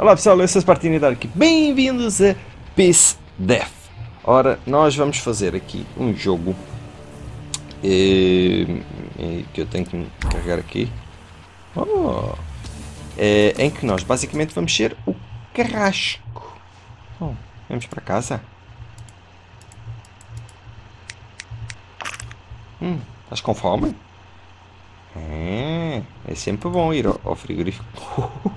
Olá pessoal, eu sou Spartini Dark. Bem-vindos a Peace Death. Ora, nós vamos fazer aqui um jogo eh, eh, que eu tenho que carregar aqui. Oh, eh, em que nós basicamente vamos ser o carrasco. Oh, vamos para casa. Hum, estás com fome? É, é sempre bom ir ao, ao frigorífico.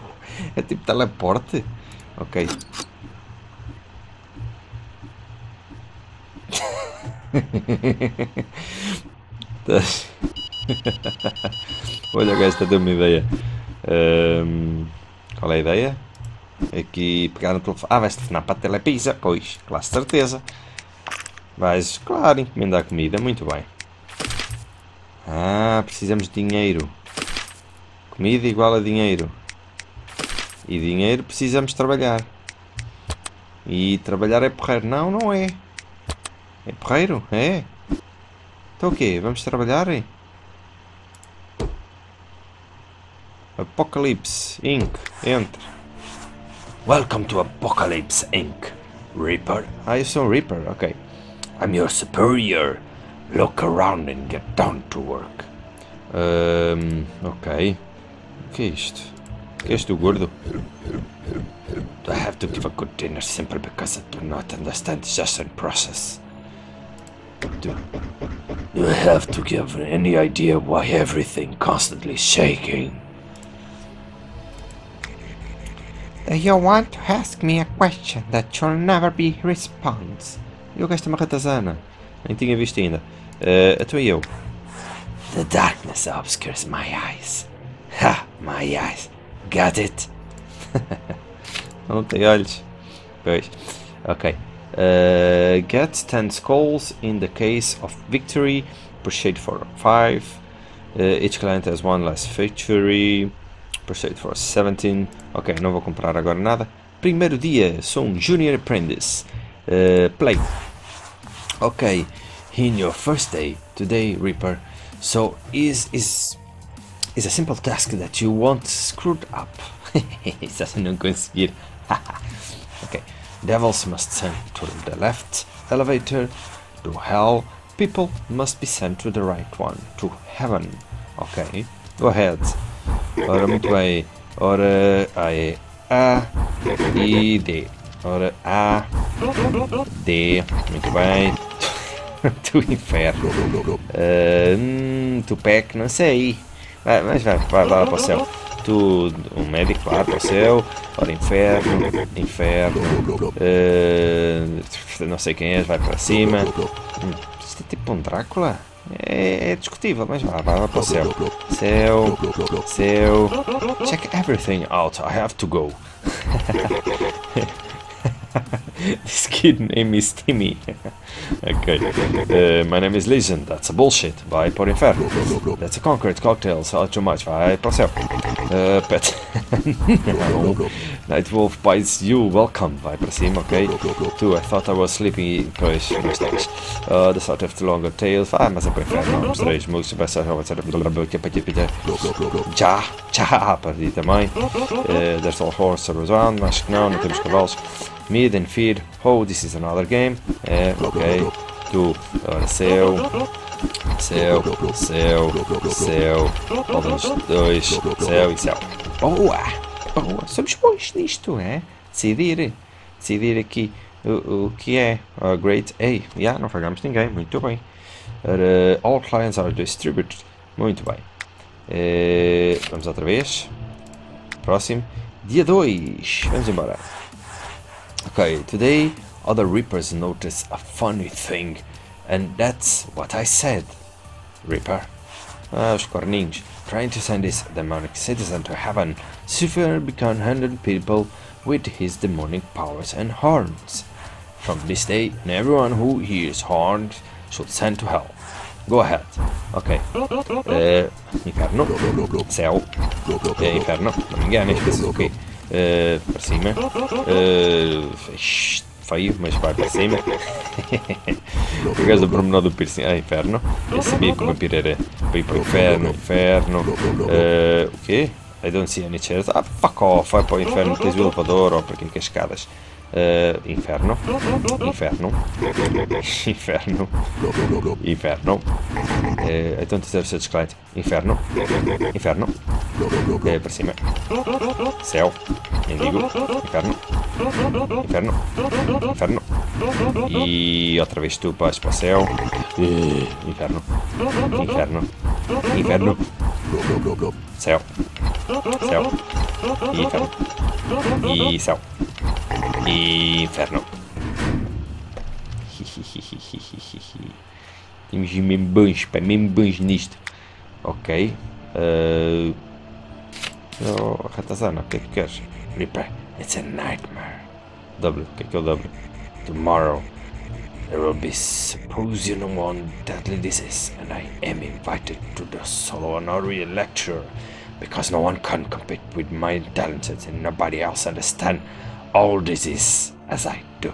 é tipo teleporte. Ok. Olha, o gajo está a uma ideia. Um, qual é a ideia? Aqui pegar no telefone. Ah, vais telefonar para a Telepisa. Pois, claro, certeza. Vais, claro, encomendar comida. Muito bem. Ah, precisamos de dinheiro. Comida igual a dinheiro. E dinheiro precisamos trabalhar. E trabalhar é porreiro. Não, não é. É porreiro? É. Então o quê? Vamos trabalhar? Hein? Apocalypse Inc. Enter. Welcome to Apocalypse Inc. Reaper. Ah, eu sou um Reaper, ok. I'm your superior. Look around and get down to work. Um, ok. O que é isto? É isto, gordo? I have to give a good dinner simply because I do not understand the digestion process. Do you have to give any idea why everything constantly shaking? You want to ask me a question that shall never be responded. Eu gasto uma ratazana. Nem tinha visto ainda. Uh, então eu? The darkness obscures my eyes. Ha! My eyes. Got it? Não tem olhos. Pois. Ok. Uh, get 10 skulls in the case of victory. Appreciate for 5. Uh, each client has one less victory. Appreciate for 17. Ok, não vou comprar agora nada. Primeiro dia, sou um Junior Apprentice. Uh, play. Ok. In your first day, today, Reaper. So is is is a simple task that you want screwed up. Isso assim não conseguir. okay. Devils must send to the left elevator to hell. People must be sent to the right one to heaven. Ok. Go ahead. Bem. Ora, aí. A, I, D. Ora, A, D. Bem. do inferno. Uh, Tupac, não sei. Vai, mas vai, vai, vai lá céu. Tu, um médico lá para o inferno, inferno. Uh, não sei quem és, vai para cima. Isto é tipo um Drácula? É, é, discutível, mas vá, vai lá para o céu. Céu, céu. Check everything out, I have to go. this kid name is Timmy. okay. Uh, my name is Legion. That's a bullshit. Vai por inferno. That's a concrete cocktail. So too much. Vai pro céu. Uh, pet. no. Night Wolf bites you. Welcome. Vai para cima, ok? Two. I thought I was sleeping. Pois, mas estás. Uh, the sort of the longer tails. Ah, mas é pro inferno. Os três músicos. Vai ser. Vai ser. Já. Já. Perdi também. Uh, there's all horse around. Acho que não. Não temos cavalos. Mid and feed. Oh, this is another game. É, ok. Tu, ora, céu. Céu, céu, céu. Um, dois, céu e céu. Boa! Boa! Somos bons nisto, é? Decidir. Decidir aqui o, o que é. Uh, great A. Yeah, não falhamos ninguém. Muito bem. Ora, all clients are distributed. Muito bem. Uh, vamos outra vez. Próximo. Dia 2. Vamos embora. Okay, today other Reapers notice a funny thing, and that's what I said. Reaper. Ah. Trying to send this demonic citizen to heaven, Lucifer began hunting people with his demonic powers and horns. From this day, everyone who hears horns should send to hell. Go ahead. Ok. Uh, inferno. Céu. Uh, inferno. Não me? Uh, para cima. Uh, feio, mas vai para cima. o gajo do promenor do piercing. Ah, inferno. Eu sabia que o vampiro era para ir para o inferno, inferno. Uh, o quê? I don't see any chairs. Ah, fuck off, vai para o inferno, tens o elevador, ou para que é que é escadas? Uh, inferno, inferno, inferno, inferno. Uh, don't deserve such client. Inferno, inferno. Uh, para cima. Céu, mendigo, inferno, inferno, inferno. E outra vez tu vais para o céu. Uh, inferno, inferno, inferno. Céu, céu, inferno. E céu. Inferno. Temos mesmo bons, pá, mesmo bons nisto. Ok. Uh... Oh, ratazana, o que é que queres? Reaper, it's a nightmare. W, o que é que é o W? Tomorrow, there will be symposium on deadly disease, and I am invited to the solo honorary lecture because no one can compete with my talents and nobody else understand all disease as I do.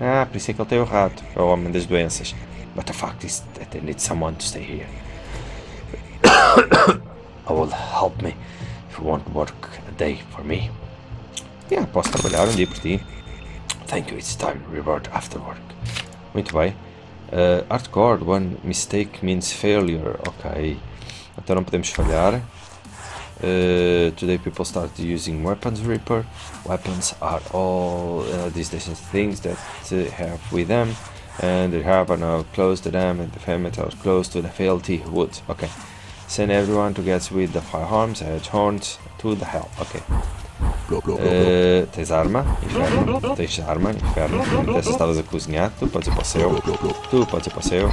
Ah, por isso é que ele tem o rato. É o homem das doenças. But the fact is that I need someone to stay here. I will help me if you want to work a day for me. Yeah, posso trabalhar um dia por ti. Thank you, it's time reward after work. Muito bem. Uh, hardcore, one mistake means failure. Ok. Então não podemos falhar. Uh, today people start using weapons reaper. Weapons are all uh, these different things that uh, have with them. And they have now close to them and the fermenters close to the fealty wood. Okay. Send everyone to get with the firearms, edge horns to the hell. Ok. Uh, tens arma, inferno. Tens inferno. Dessas estavas a cozinhar, tu podes ir para o céu. Tu podes ir para o céu.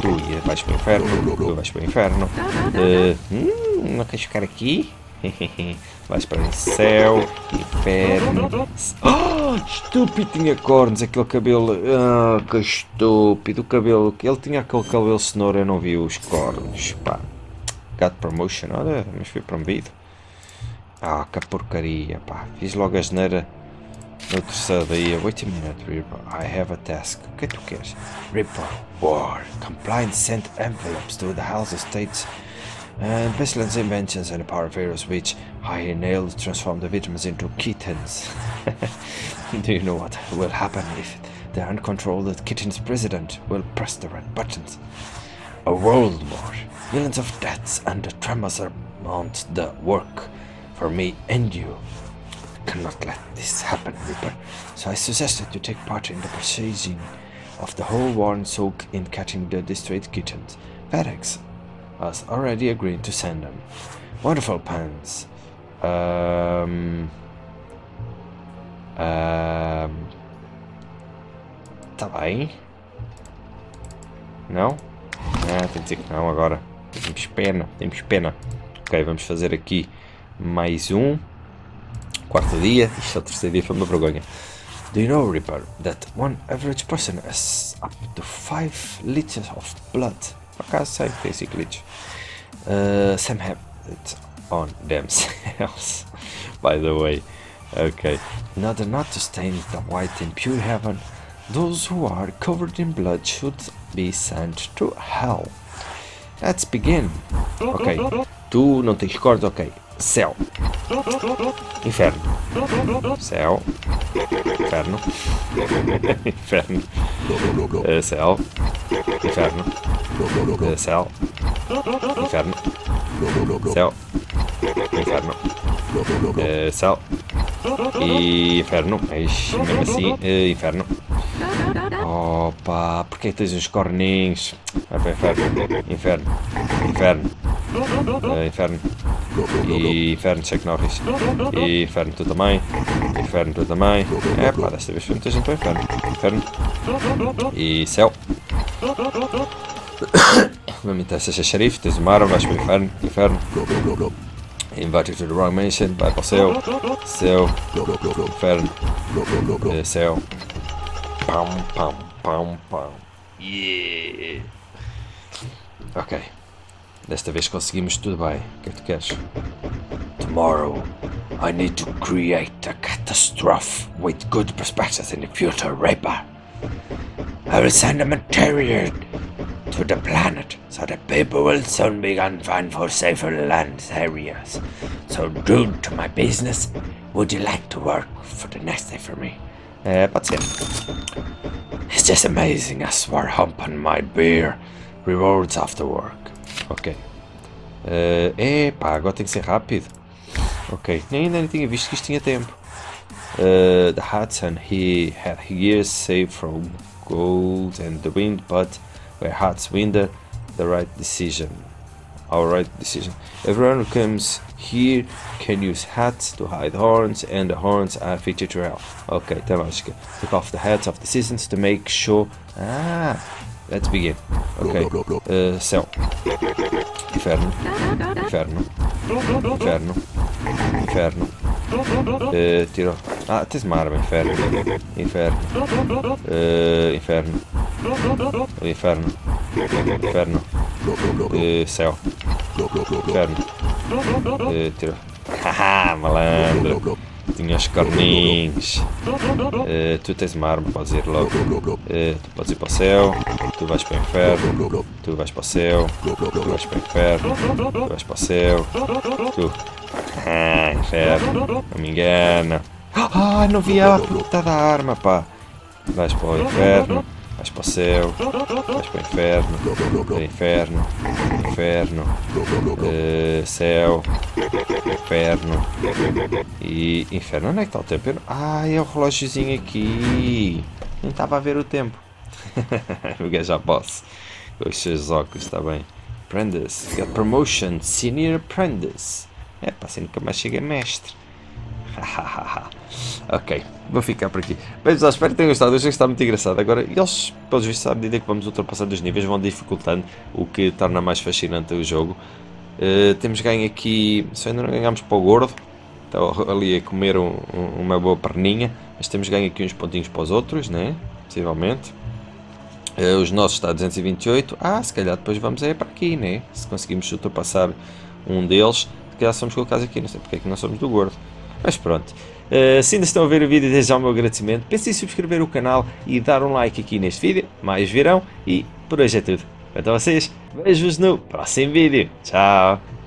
Tu vais para o inferno. Tu vais para o inferno. Uh, hum, não queres ficar aqui? vais para o céu, inferno. Oh, estúpido, tinha cornos, aquele cabelo. Ah, que estúpido, o cabelo. Ele tinha aquele cabelo cenoura, eu não vi os cornos. Pá. Got promotion, olha, mas fui promovido. Ah, que porcaria, pá. Fiz logo a geneira no terceiro dia. Wait a minute, Ripper. I have a task. O que é que tu queres? Ripper, war. Compliance sent envelopes to the House of States Uh, and pestilence inventions and power virus which I nailed transform the vitamins into kittens. Do you know what will happen if the uncontrolled kitten's president will press the red buttons? A world war, millions of deaths, and the tremors amount the work for me and you. Cannot let this happen, Reaper. So I suggested you take part in the purchasing of the whole war and soak in catching the destroyed kittens. FedEx has already agreed to send them. Wonderful pants. Um, um, tá bem. Não? Ah, tem que dizer que não agora. Temos pena, temos pena. Ok, vamos fazer aqui mais um. Quarto dia. Isto é o terceiro dia, foi uma vergonha. Do you know, Reaper, that one average person has up to 5 liters of blood? Por acaso sei, tem 5 litros. Uh, some have it on themselves, by the way. Okay. In order not to stain the white in pure heaven, those who are covered in blood should be sent to hell. Let's begin. Ok. Tu não tens corda, ok. Céu. Inferno. Céu. Inferno. Inferno. Uh, céu. Inferno. Céu. Inferno. Céu. Inferno. Uh, céu. E inferno. Ixi, mesmo assim. Uh, inferno. Opa, porque tens uns corninhos? Vai para inferno. Inferno. Inferno. Uh, inferno. E inferno, Chuck Norris. E inferno tu também. Inferno tu também. É pá, desta vez foi muita gente para inferno. Inferno. E céu. Xerife, tens o mar, vais para inferno. Inferno. Invited to the wrong mansion, vai para o céu. Céu. Inferno. Céu. Pam, pam, pam, pam. Yeah. Ok. Desta vez conseguimos tudo bem. O que é que tu queres? Tomorrow, I need to create a catastrophe with good perspectives in the future, Reaper. I will send a material to the planet, so the people will soon begin find for safer land areas. So due to my business, would you like to work for the next day for me? É, pode ser. It's just amazing as we're humping my beer. Rewards after work. Ok. Uh, epá, agora tem que ser rápido. Ok, nem nem tinha visto que isto tinha tempo. Uh, the Hudson, he had years saved from gold and the wind, but where hearts winder, the the right decision. Our right decision. Everyone who comes here can use hats to hide horns, and the horns are fitted to help. Ok, então acho take off the hats of the seasons to make sure. Ah, let's begin. Ok, uh, céu. Inferno. Inferno. Inferno. Inferno. Uh, tiro. Ah, tens uma arma, inferno. Inferno. Uh, inferno. Inferno. Inferno. Uh, céu. Inferno. Uh, tiro. Haha, malandro. Os corninhos. Uh, tu tens uma arma, podes ir logo. Tu podes ir para o céu. Tu vais para o inferno. Tu vais para o céu. Tu vais para o inferno. Tu vais para o céu. Tu. Ah, inferno. Não me engana. Ah, não vi a puta da arma, pá. Vais para o inferno. Vais para o céu, vais para o inferno, o inferno, inferno, uh, céu, inferno e inferno. Onde é que está o tempo? Ah, é o relógiozinho aqui. Nem estava a ver o tempo. o gajo já boss. Com os seus óculos, está bem. Apprentice, promotion, senior apprentice. É, para assim nunca mais chega mestre. ok, vou ficar por aqui. Bem, pessoal, espero que tenham gostado. Eu achei que está muito engraçado. Agora, eles, pelos vistos, à medida que vamos ultrapassando os níveis, vão dificultando, o que torna mais fascinante o jogo. Uh, temos ganho aqui, só ainda não ganhamos para o gordo. Está ali a comer um, um, uma boa perninha. Mas temos ganho aqui uns pontinhos para os outros, né? Possivelmente. Uh, os nossos está a 228. Ah, se calhar depois vamos é para aqui, né? Se conseguimos ultrapassar um deles, se calhar somos colocados aqui. Não sei porque é que nós somos do gordo. Mas pronto. Uh, se ainda estão a ver o vídeo, desde já o meu agradecimento. Pensem em subscrever o canal e dar um like aqui neste vídeo. Mais virão. E por hoje é tudo. Quanto a vocês, vejo-vos no próximo vídeo. Tchau!